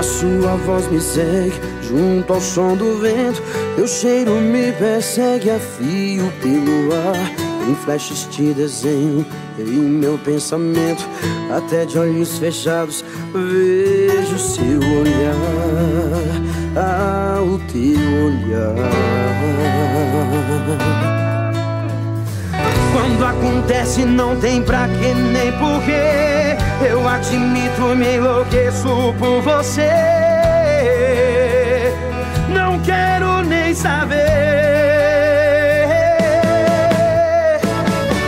A sua voz me segue junto ao som do vento. Teu cheiro me persegue a fio pelo ar. Em flashes te desenho em meu pensamento. Até de olhos fechados vejo seu olhar. O teu olhar. Quando acontece não tem pra que nem porquê Eu admito, me enlouqueço por você. Não quero nem saber.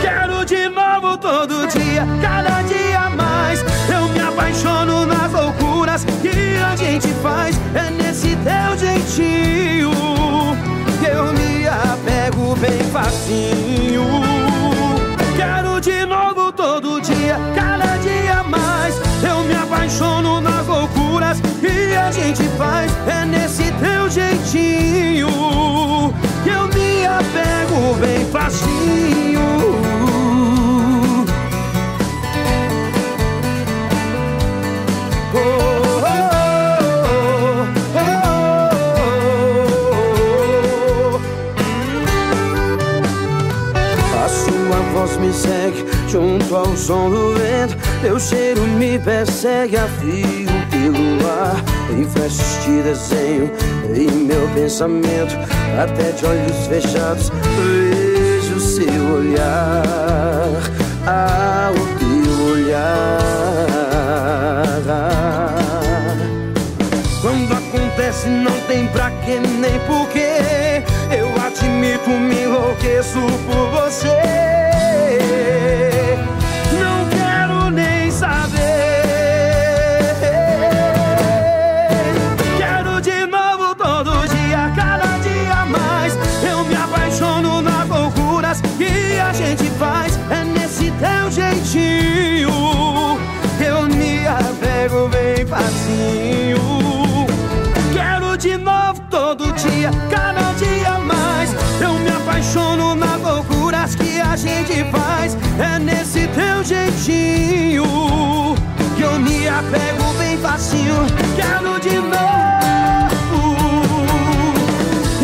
Quero de novo todo dia, cada dia mais. Eu me apaixono nas loucuras que a gente faz. É nesse teu jeitinho Que eu me apego bem facinho faz. É nesse teu jeitinho que eu me apego bem facinho. voz me segue junto ao som do vento. Teu cheiro me persegue a fio pelo ar. Flashes te desenho em meu pensamento. Até de olhos fechados vejo seu olhar. Ah, o teu olhar. Quando acontece não tem pra que nem porquê. Eu admito, me enlouqueço por você. Dia, cada dia mais. Eu me apaixono nas loucuras que a gente faz. É nesse teu jeitinho que eu me apego bem facinho. Quero de novo.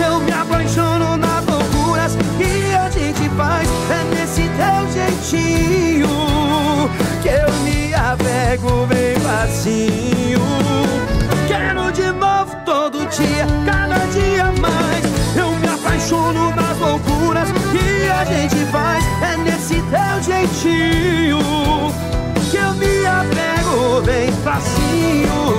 Eu me apaixono nas loucuras que a gente faz. É nesse teu jeitinho que eu me apego bem facinho. Quero de novo todo dia, bem facinho.